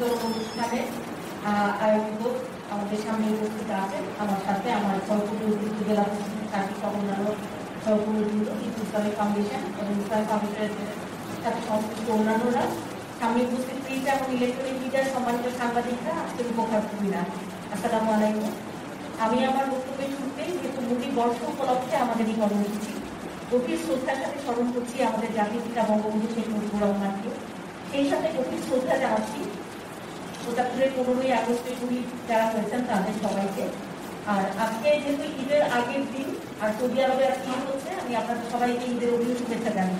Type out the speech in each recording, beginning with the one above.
আয়োজিত অনুষ্ঠানে আয়োজিত আমাদের সামনে উপস্থিত আছেন। আমার সাথে আমার সহকর্মী অতিরিক্ত জেলা ইসলামিক ফাউন্ডেশনের সাথে সংশ্লিষ্ট অন্যান্যরা। সামনে উপস্থিত প্রিন্ট এবং ইলেকট্রনিক সম্মানিত সাংবাদিকরা, আজকের উপকারভূমিরা আসসালামু আলাইকুম। আমি আমার বক্তব্যের শুরুতেই যেহেতু মোদী বর্ষ উপলক্ষে আমাদের এই কর্মসূচি, গভীর শ্রদ্ধার সাথে স্মরণ করছি আমাদের জাতির পিতা বঙ্গবন্ধু শেখ মুজিবুর রহমানকে সেই সাথে গভীর শ্রদ্ধা জানাচ্ছি পঁচাত্তরের পনেরোই আগস্টে শহীদ যারা হয়েছেন তাদের সবাইকে। আর আজকে যেহেতু ঈদের আগের দিন আর সৌদি আরবে আজকে হচ্ছে আমি আপনাদের সবাইকে ঈদের অভিযোগ শুভেচ্ছা জানাই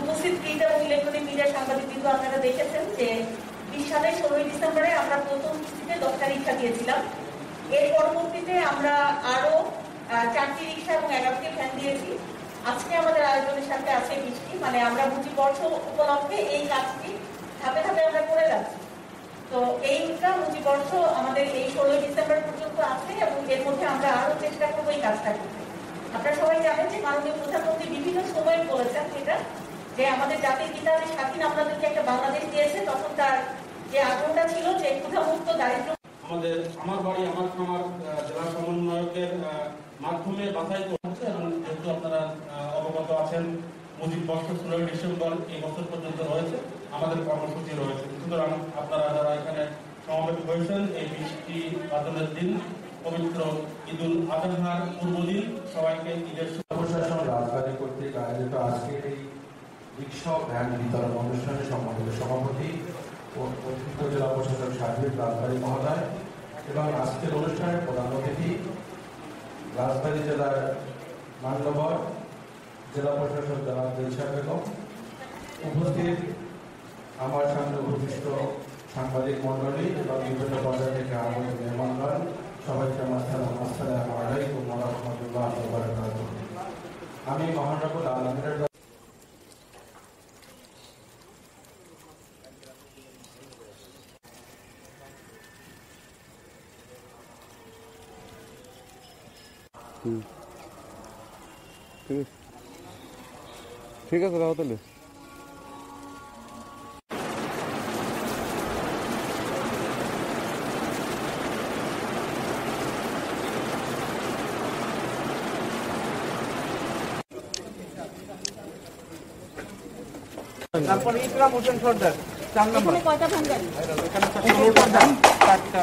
উপস্থিত প্রিন্ট এবং মিডিয়া সাংবাদিক কিন্তু আপনারা দেখেছেন যে বিশ সালের ষোলোই ডিসেম্বরে আমরা প্রথম কিস্তিতে দশটা রিক্সা দিয়েছিলাম। এর পরবর্তীতে আমরা আরও আহ, চারটি রিক্সা এবং এগারোটি ভ্যান দিয়েছি। আজকে আমাদের আয়োজনের সাথে আছে বৃষ্টি মানে আমরা বুঝি বর্ষ উপলক্ষে এই কাজটি বর্ষ আমাদের এই ষোলোই ডিসেম্বর পর্যন্ত আছে এবং এর মধ্যে আমরা আরও চেষ্টা করব এই কাজটা করতে। আপনারা সবাই জানেন যে মাননীয় প্রধানমন্ত্রী বিভিন্ন সময় বলেছেন যেটা যে আমাদের জাতির পিতা স্বাধীন আপনাদেরকে একটা বাংলাদেশ দিয়েছে তখন তার যে আগ্রহটা ছিল যে ক্ষুধামুক্ত দারিদ্র আমাদের আমার বাড়ি আমার আহ, জেলা সমন্বয়কের মাধ্যমে বাছাই করছে এবং যেহেতু আপনারা অবগত আছেন মুজিব বর্ষ ষোলোই ডিসেম্বর এই বছর পর্যন্ত রয়েছে আমাদের কর্মসূচি রয়েছে। সুতরাং আপনারা যারা এখানে সমাবেত হয়েছেন এই বৃষ্টি বাদলের দিন, পবিত্র ঈদুল আজহার পূর্ব দিন সবাইকে ঈদের প্রশাসন রাজবাড়ী কর্তৃক আয়োজিত আজকের এই রিক্সা ভ্যান বিতরণ অনুষ্ঠানে সম্মানিত সভাপতি ও অতিরিক্ত জেলা প্রশাসক সার্বিক রাজবাড়ী মহোদয় এবং আজকের অনুষ্ঠানের প্রধান অতিথি রাজবাড়ী জেলার মান্যবর জেলা প্রশাসক জেলা বেগম। উপস্থিত আমার সামনে উপবিষ্ট সাংবাদিক মন্ডলী এবং বিভিন্ন পর্যায় থেকে আগত মেহমানগণ সবাইকে আমার সালাম, আসসালামু আলাইকুম রাহমাতুল্লাহি আমি মহানগর আলমের ঠিক আছে। ঠিক তারপরে ইকরাম হোসেন সর্দার চার নম্বর। কয়টা ভ্যান এখানে চারটা।